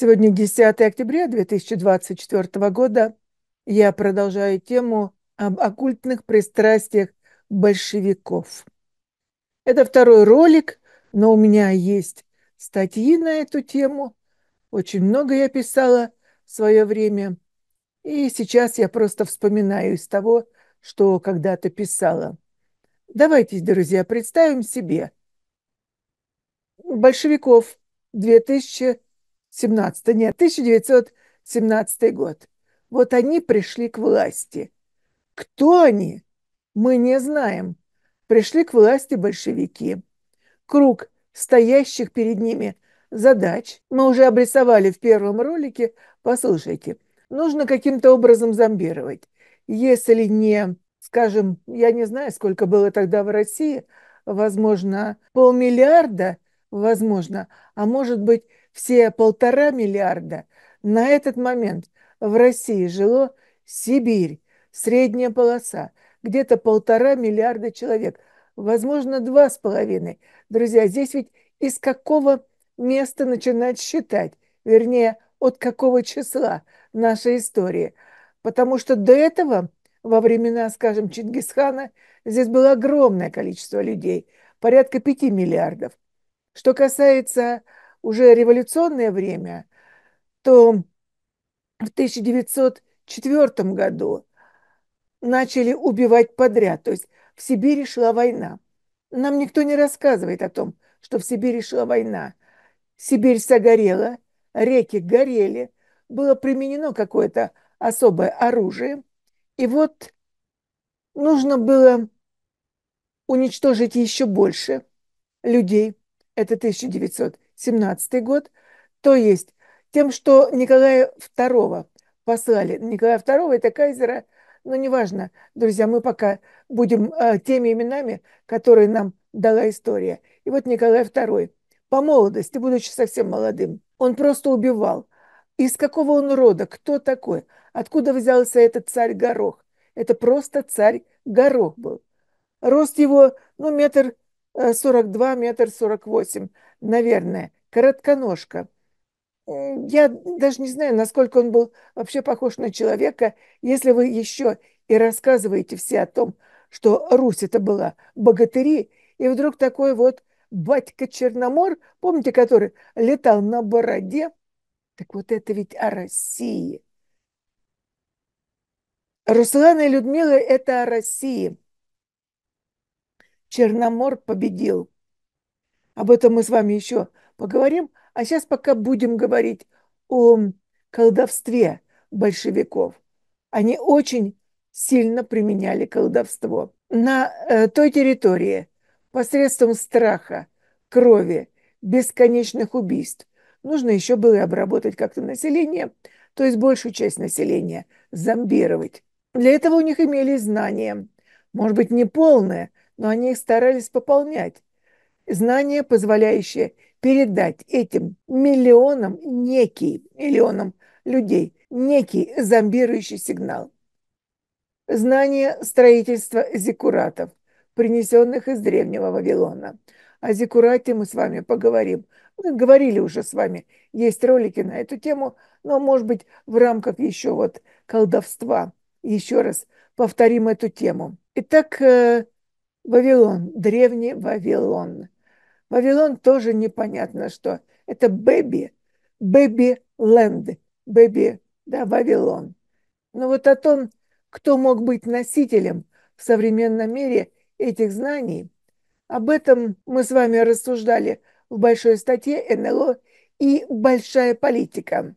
Сегодня 10 октября 2024 года. Я продолжаю тему об оккультных пристрастиях большевиков. Это второй ролик, но у меня есть статьи на эту тему. Очень много я писала в свое время. И сейчас я просто вспоминаю из того, что когда-то писала. Давайте, друзья, представим себе большевиков 2000 17 нет, 1917 год. Вот они пришли к власти. Кто они? Мы не знаем. Пришли к власти большевики. Круг стоящих перед ними задач мы уже обрисовали в первом ролике. Послушайте, нужно каким-то образом зомбировать. Если не, скажем, я не знаю, сколько было тогда в России, возможно, полмиллиарда, возможно, а может быть все полтора миллиарда, на этот момент в России жило Сибирь, средняя полоса, где-то полтора миллиарда человек, возможно, два с половиной. Друзья, здесь ведь из какого места начинать считать, вернее, от какого числа нашей истории. Потому что до этого, во времена, скажем, Чингисхана, здесь было огромное количество людей, порядка пяти миллиардов. Что касается уже революционное время, то в 1904 году начали убивать подряд, то есть в Сибири шла война. Нам никто не рассказывает о том, что в Сибири шла война. Сибирь согорела, реки горели, было применено какое-то особое оружие. И вот нужно было уничтожить еще больше людей. Это 1900 17 год, то есть тем, что Николая II послали. Николая II это кайзера, но неважно, друзья, мы пока будем э, теми именами, которые нам дала история. И вот Николай II по молодости, будучи совсем молодым, он просто убивал. Из какого он рода? Кто такой? Откуда взялся этот царь Горох? Это просто царь Горох был. Рост его, ну, метр 42, метр 48, наверное, коротконожка. Я даже не знаю, насколько он был вообще похож на человека, если вы еще и рассказываете все о том, что Русь это была богатыри, и вдруг такой вот батька Черномор, помните, который летал на бороде, так вот это ведь о России. Руслана и Людмила – это о России. Черномор победил. Об этом мы с вами еще поговорим. А сейчас пока будем говорить о колдовстве большевиков. Они очень сильно применяли колдовство. На э, той территории посредством страха, крови, бесконечных убийств нужно еще было обработать как-то население, то есть большую часть населения зомбировать. Для этого у них имелись знания, может быть, не полные, но они их старались пополнять. Знания, позволяющие передать этим миллионам некий, миллионам людей, некий зомбирующий сигнал. Знание строительства зиккуратов, принесенных из древнего Вавилона. О зиккурате мы с вами поговорим. Мы говорили уже с вами, есть ролики на эту тему, но, может быть, в рамках еще вот колдовства еще раз повторим эту тему. Итак, э, Вавилон, древний Вавилон. Вавилон тоже непонятно что. Это Baby, Baby Land, Baby, да, Вавилон. Но вот о том, кто мог быть носителем в современном мире этих знаний, об этом мы с вами рассуждали в большой статье НЛО и «Большая политика».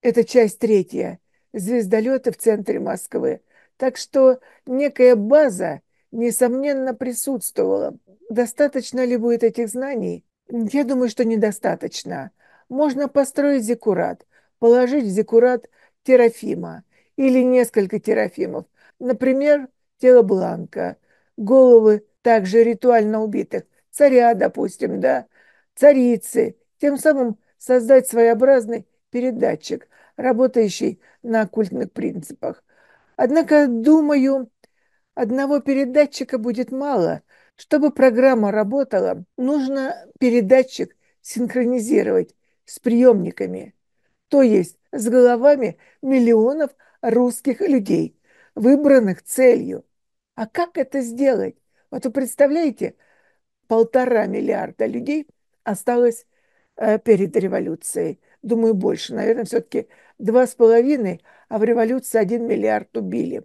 Это часть третья. Звездолеты в центре Москвы. Так что некая база – несомненно, присутствовала. Достаточно ли будет этих знаний? Я думаю, что недостаточно. Можно построить зиккурат, положить в зиккурат терафима или несколько терафимов. Например, тело Бланка, головы также ритуально убитых, царя, допустим, да, царицы, тем самым создать своеобразный передатчик, работающий на оккультных принципах. Однако, думаю, Одного передатчика будет мало. Чтобы программа работала, нужно передатчик синхронизировать с приемниками, то есть с головами миллионов русских людей, выбранных целью. А как это сделать? Вот вы представляете, полтора миллиарда людей осталось э, перед революцией. Думаю, больше. Наверное, все-таки два с половиной, а в революции один миллиард убили.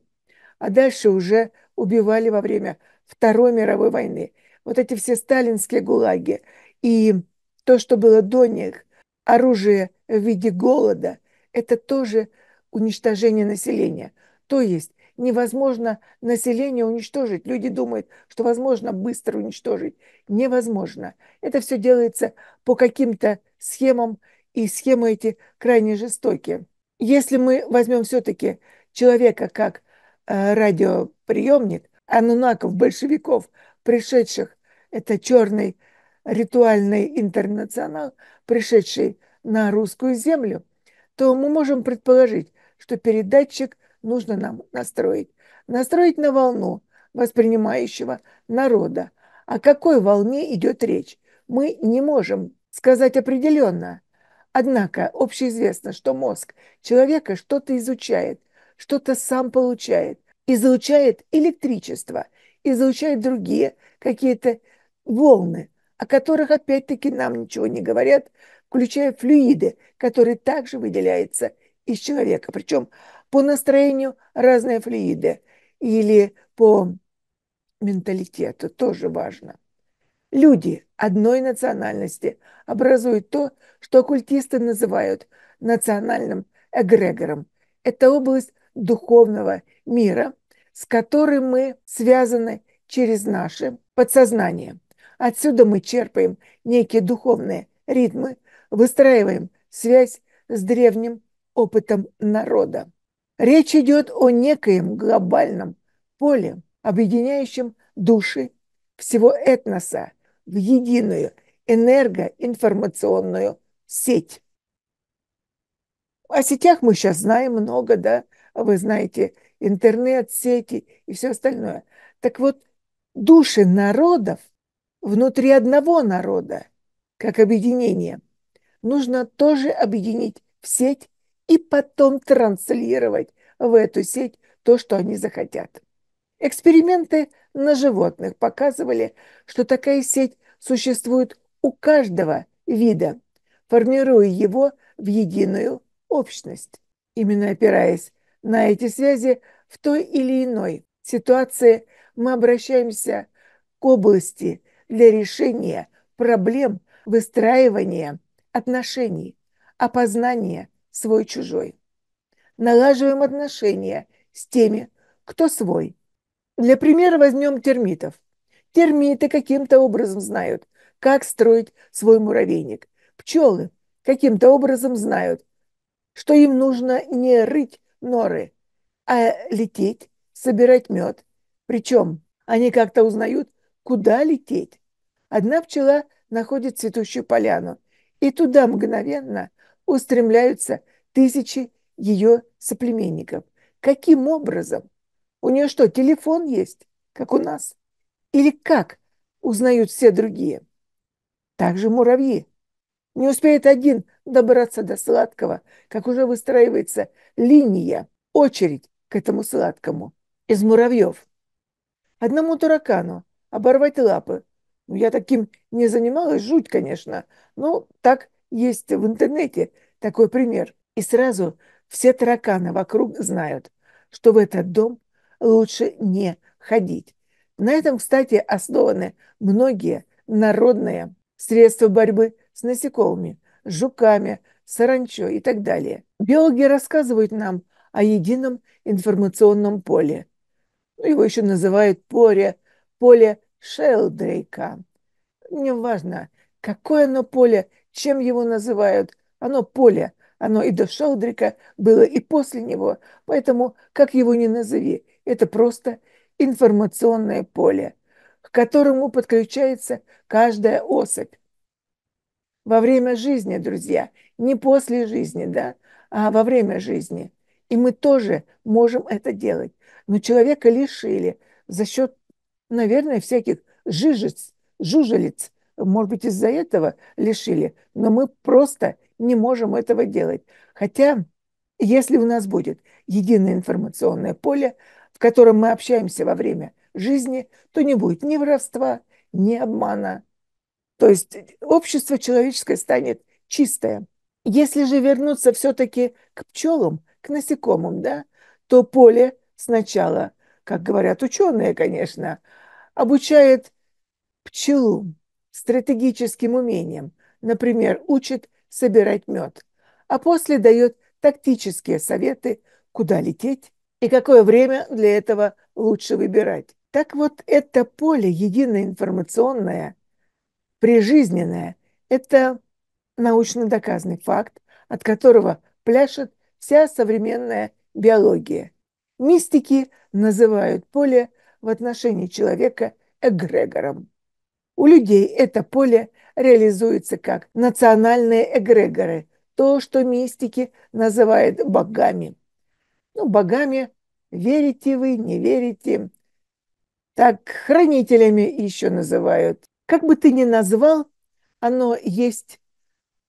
А дальше уже убивали во время Второй мировой войны. Вот эти все сталинские гулаги и то, что было до них, оружие в виде голода, это тоже уничтожение населения. То есть невозможно население уничтожить. Люди думают, что возможно быстро уничтожить. Невозможно. Это все делается по каким-то схемам, и схемы эти крайне жестокие. Если мы возьмем все-таки человека как радиоприемник, анунаков, большевиков, пришедших, это черный ритуальный интернационал, пришедший на русскую землю, то мы можем предположить, что передатчик нужно нам настроить. Настроить на волну воспринимающего народа. О какой волне идет речь, мы не можем сказать определенно. Однако общеизвестно, что мозг человека что-то изучает, что-то сам получает, излучает электричество, излучает другие какие-то волны, о которых опять-таки нам ничего не говорят, включая флюиды, которые также выделяются из человека. Причем по настроению разные флюиды или по менталитету тоже важно. Люди одной национальности образуют то, что оккультисты называют национальным эгрегором. Это область духовного мира, с которым мы связаны через наше подсознание. Отсюда мы черпаем некие духовные ритмы, выстраиваем связь с древним опытом народа. Речь идет о некоем глобальном поле, объединяющем души всего этноса в единую энергоинформационную сеть. О сетях мы сейчас знаем много, да, вы знаете, интернет, сети и все остальное. Так вот, души народов внутри одного народа, как объединение, нужно тоже объединить в сеть и потом транслировать в эту сеть то, что они захотят. Эксперименты на животных показывали, что такая сеть существует у каждого вида, формируя его в единую общность. Именно опираясь на эти связи в той или иной ситуации, мы обращаемся к области для решения проблем выстраивания отношений, опознания свой-чужой. Налаживаем отношения с теми, кто свой. Для примера возьмем термитов. Термиты каким-то образом знают, как строить свой муравейник. Пчелы каким-то образом знают, что им нужно не рыть норы, а лететь, собирать мед. Причем они как-то узнают, куда лететь. Одна пчела находит цветущую поляну, и туда мгновенно устремляются тысячи ее соплеменников. Каким образом? У нее что, телефон есть, как у нас? Или как узнают все другие? Также муравьи. Не успеет один добраться до сладкого, как уже выстраивается линия, очередь к этому сладкому из муравьев. Одному таракану оборвать лапы. Ну, я таким не занималась, жуть, конечно. Но так есть в интернете такой пример. И сразу все тараканы вокруг знают, что в этот дом лучше не ходить. На этом, кстати, основаны многие народные средства борьбы с насекомыми, жуками, саранчой и так далее. Биологи рассказывают нам о едином информационном поле. Его еще называют поле, поле Шелдрейка. Неважно, какое оно поле, чем его называют, оно поле, оно и до Шелдрика было, и после него. Поэтому, как его ни назови, это просто информационное поле, к которому подключается каждая особь. Во время жизни, друзья, не после жизни, да, а во время жизни. И мы тоже можем это делать. Но человека лишили за счет, наверное, всяких жижец, жужелиц. Может быть, из-за этого лишили. Но мы просто не можем этого делать. Хотя, если у нас будет единое информационное поле, в котором мы общаемся во время жизни, то не будет ни воровства, ни обмана. То есть общество человеческое станет чистое. Если же вернуться все-таки к пчелам, к насекомым, да, то поле сначала, как говорят ученые, конечно, обучает пчелу стратегическим умениям, например, учит собирать мед, а после дает тактические советы, куда лететь и какое время для этого лучше выбирать. Так вот, это поле единое информационное, прижизненное, это научно доказанный факт, от которого пляшет вся современная биология. Мистики называют поле в отношении человека эгрегором. У людей это поле реализуется как национальные эгрегоры, то, что мистики называют богами. Ну, богами верите вы, не верите. Так, хранителями еще называют. Как бы ты ни назвал, оно есть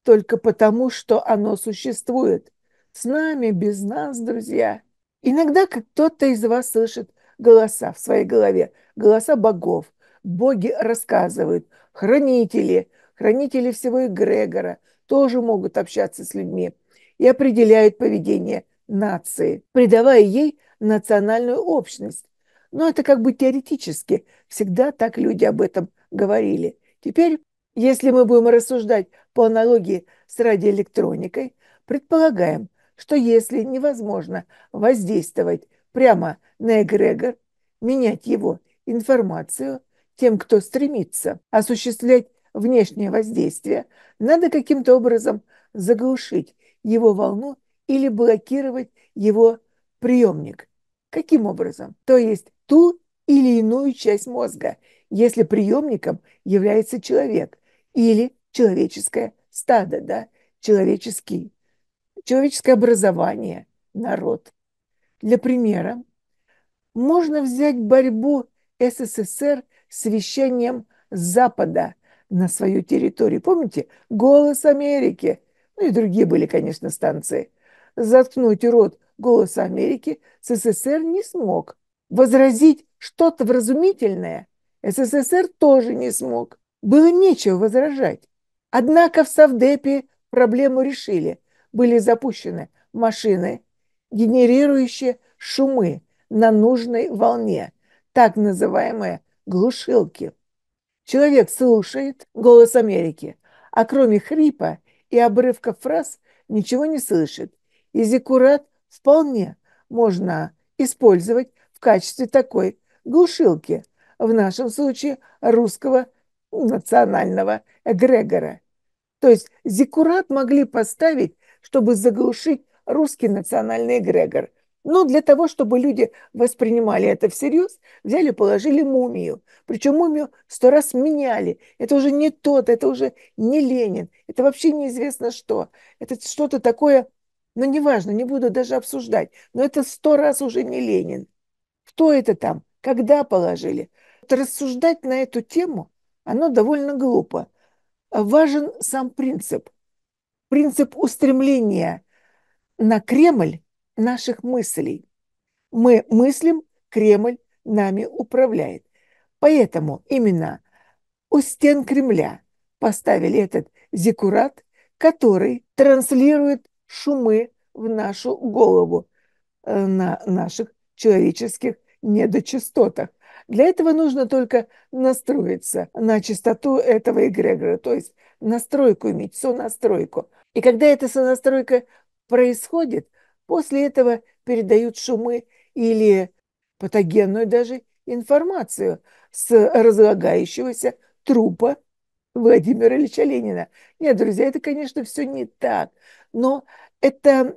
только потому, что оно существует. С нами, без нас, друзья. Иногда кто-то из вас слышит голоса в своей голове, голоса богов. Боги рассказывают, хранители, хранители всего эгрегора тоже могут общаться с людьми и определяют поведение нации, придавая ей национальную общность. Но это как бы теоретически. Всегда так люди об этом говорили. Теперь, если мы будем рассуждать по аналогии с радиоэлектроникой, предполагаем, что если невозможно воздействовать прямо на эгрегор, менять его информацию тем, кто стремится осуществлять внешнее воздействие, надо каким-то образом заглушить его волну или блокировать его приемник. Каким образом? То есть ту или иную часть мозга, если приемником является человек или человеческое стадо, да, человеческий, человеческое образование, народ. Для примера, можно взять борьбу СССР с вещанием Запада на свою территорию. Помните? «Голос Америки». Ну и другие были, конечно, станции. Заткнуть рот «Голоса Америки» СССР не смог. Возразить что-то вразумительное СССР тоже не смог. Было нечего возражать. Однако в Совдепе проблему решили. Были запущены машины, генерирующие шумы на нужной волне, так называемые глушилки. Человек слушает голос Америки, а кроме хрипа и обрывка фраз ничего не слышит. И зиккурат вполне можно использовать в качестве такой глушилки, в нашем случае русского национального эгрегора. То есть зиккурат могли поставить, чтобы заглушить русский национальный эгрегор. Но для того, чтобы люди воспринимали это всерьез, взяли, положили мумию. Причем мумию сто раз меняли. Это уже не тот, это уже не Ленин. Это вообще неизвестно что. Это что-то такое, ну неважно, не буду даже обсуждать. Но это сто раз уже не Ленин. Кто это там? Когда положили? Рассуждать на эту тему, оно довольно глупо. Важен сам принцип. Принцип устремления на Кремль наших мыслей. Мы мыслим, Кремль нами управляет. Поэтому именно у стен Кремля поставили этот зиккурат, который транслирует шумы в нашу голову э, на наших человеческих недочастотах. Для этого нужно только настроиться на частоту этого эгрегора, то есть настройку иметь, сонастройку. И когда эта сонастройка происходит, после этого передают шумы или патогенную даже информацию с разлагающегося трупа Владимира Ильича Ленина. Нет, друзья, это, конечно, все не так, но это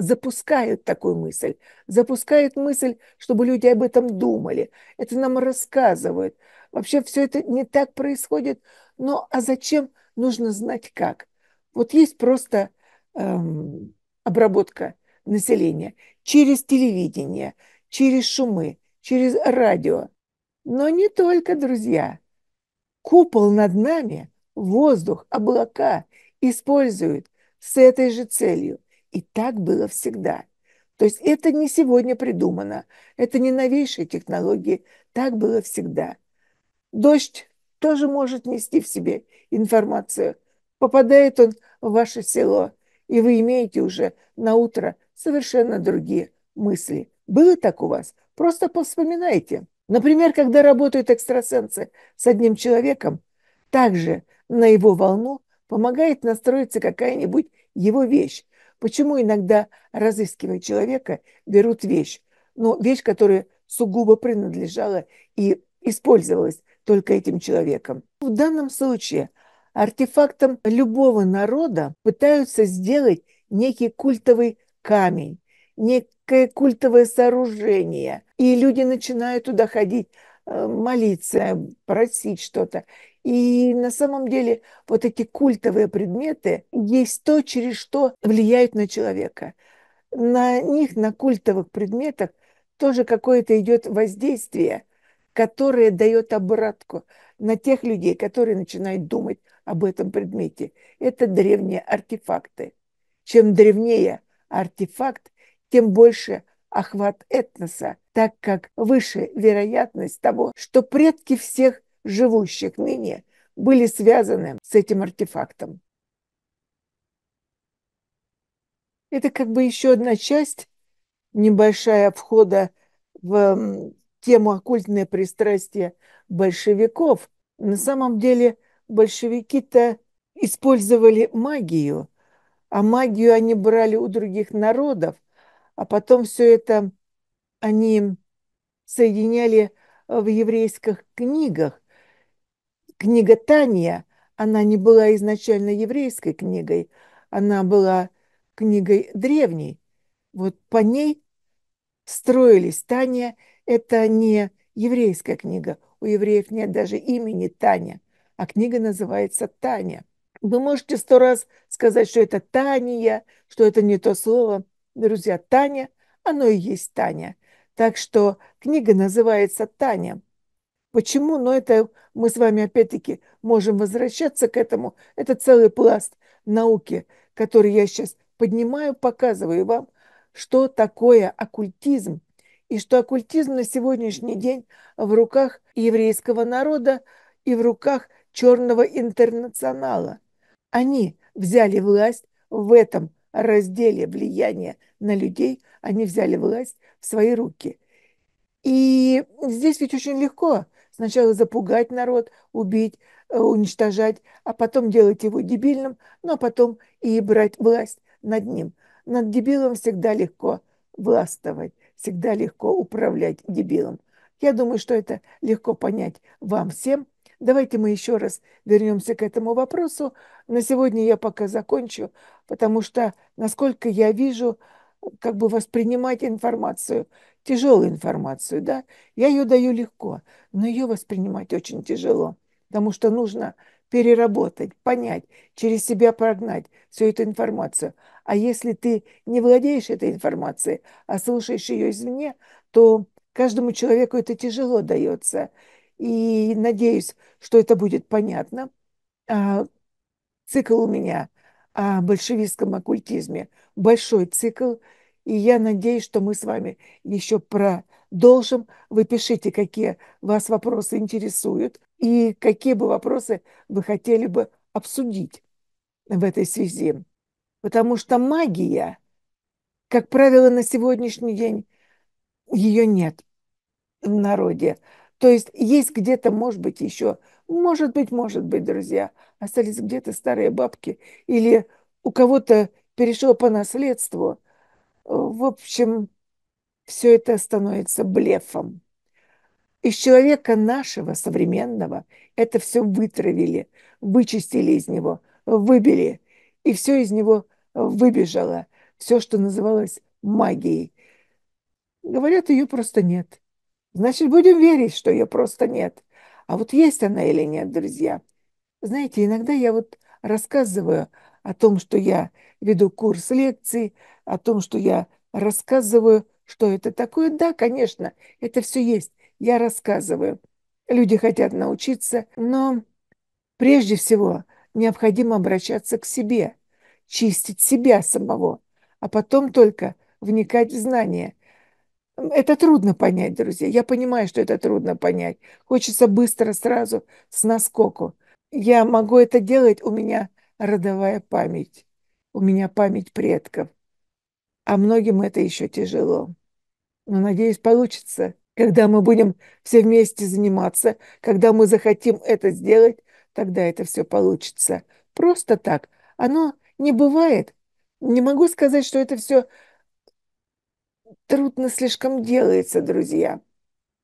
запускают такую мысль, запускают мысль, чтобы люди об этом думали. Это нам рассказывают. Вообще все это не так происходит. Но а зачем нужно знать как? Вот есть просто эм, обработка населения через телевидение, через шумы, через радио. Но не только, друзья. Купол над нами, воздух, облака используют с этой же целью. И так было всегда. То есть это не сегодня придумано, это не новейшие технологии, так было всегда. Дождь тоже может нести в себе информацию. Попадает он в ваше село, и вы имеете уже на утро совершенно другие мысли. Было так у вас? Просто повспоминайте. Например, когда работают экстрасенсы с одним человеком, также на его волну помогает настроиться какая-нибудь его вещь. Почему иногда, разыскивая человека, берут вещь? Но ну, вещь, которая сугубо принадлежала и использовалась только этим человеком. В данном случае артефактом любого народа пытаются сделать некий культовый камень, некое культовое сооружение. И люди начинают туда ходить, э, молиться, просить что-то. И на самом деле вот эти культовые предметы есть то, через что влияют на человека. На них, на культовых предметах, тоже какое-то идет воздействие, которое дает обратку на тех людей, которые начинают думать об этом предмете. Это древние артефакты. Чем древнее артефакт, тем больше охват этноса, так как выше вероятность того, что предки всех живущих ныне, были связаны с этим артефактом. Это как бы еще одна часть, небольшая входа в тему оккультное пристрастие большевиков. На самом деле большевики-то использовали магию, а магию они брали у других народов, а потом все это они соединяли в еврейских книгах, книга Тания, она не была изначально еврейской книгой, она была книгой древней. Вот по ней строились. Таня – это не еврейская книга. У евреев нет даже имени Таня, а книга называется Таня. Вы можете сто раз сказать, что это Тания, что это не то слово. Друзья, Таня, оно и есть Таня. Так что книга называется Таня. Почему? Но это мы с вами опять-таки можем возвращаться к этому. Это целый пласт науки, который я сейчас поднимаю, показываю вам, что такое оккультизм. И что оккультизм на сегодняшний день в руках еврейского народа и в руках черного интернационала. Они взяли власть в этом разделе влияния на людей, они взяли власть в свои руки. И здесь ведь очень легко Сначала запугать народ, убить, э, уничтожать, а потом делать его дебильным, но потом и брать власть над ним. Над дебилом всегда легко властвовать, всегда легко управлять дебилом. Я думаю, что это легко понять вам всем. Давайте мы еще раз вернемся к этому вопросу. На сегодня я пока закончу, потому что, насколько я вижу, как бы воспринимать информацию, тяжелую информацию, да, я ее даю легко, но ее воспринимать очень тяжело, потому что нужно переработать, понять, через себя прогнать всю эту информацию. А если ты не владеешь этой информацией, а слушаешь ее извне, то каждому человеку это тяжело дается. И надеюсь, что это будет понятно. А, цикл у меня о большевистском оккультизме. Большой цикл. И я надеюсь, что мы с вами еще продолжим. Вы пишите, какие вас вопросы интересуют и какие бы вопросы вы хотели бы обсудить в этой связи. Потому что магия, как правило, на сегодняшний день ее нет в народе. То есть есть где-то, может быть, еще, может быть, может быть, друзья, остались где-то старые бабки или у кого-то перешло по наследству. В общем, все это становится блефом. Из человека нашего, современного, это все вытравили, вычистили из него, выбили, и все из него выбежало, все, что называлось магией. Говорят, ее просто нет. Значит, будем верить, что ее просто нет. А вот есть она или нет, друзья. Знаете, иногда я вот рассказываю о том, что я веду курс лекций, о том, что я рассказываю, что это такое. Да, конечно, это все есть. Я рассказываю. Люди хотят научиться, но прежде всего необходимо обращаться к себе. чистить себя самого, а потом только вникать в знания. Это трудно понять, друзья. Я понимаю, что это трудно понять. Хочется быстро, сразу, с наскоку. Я могу это делать, у меня родовая память, у меня память предков. А многим это еще тяжело. Но, надеюсь, получится. Когда мы будем все вместе заниматься, когда мы захотим это сделать, тогда это все получится. Просто так. Оно не бывает. Не могу сказать, что это все трудно слишком делается, друзья.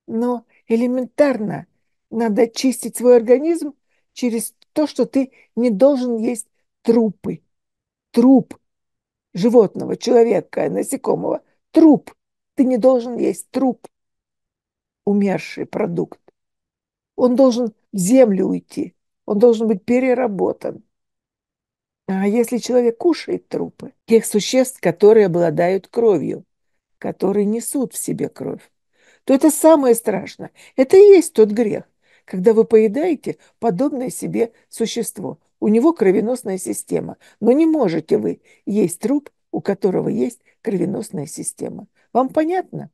Но элементарно надо очистить свой организм через то, что ты не должен есть трупы. Труп животного, человека, насекомого. Труп. Ты не должен есть труп. Умерший продукт. Он должен в землю уйти. Он должен быть переработан. А если человек кушает трупы, тех существ, которые обладают кровью, которые несут в себе кровь, то это самое страшное. Это и есть тот грех, когда вы поедаете подобное себе существо. У него кровеносная система, но не можете вы есть труп, у которого есть кровеносная система. Вам понятно?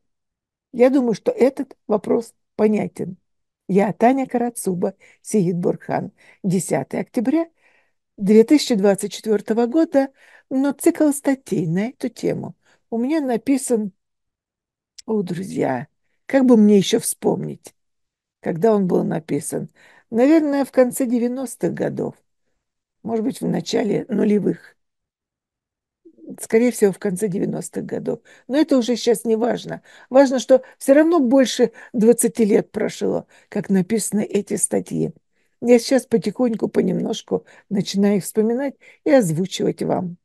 Я думаю, что этот вопрос понятен. Я Таня Карацуба, Сиит Бурхан. 10 октября 2024 года, но цикл статей на эту тему у меня написан... О, друзья, как бы мне еще вспомнить, когда он был написан? Наверное, в конце 90-х годов, может быть, в начале нулевых скорее всего, в конце 90-х годов. Но это уже сейчас не важно. Важно, что все равно больше 20 лет прошло, как написаны эти статьи. Я сейчас потихоньку, понемножку начинаю их вспоминать и озвучивать вам.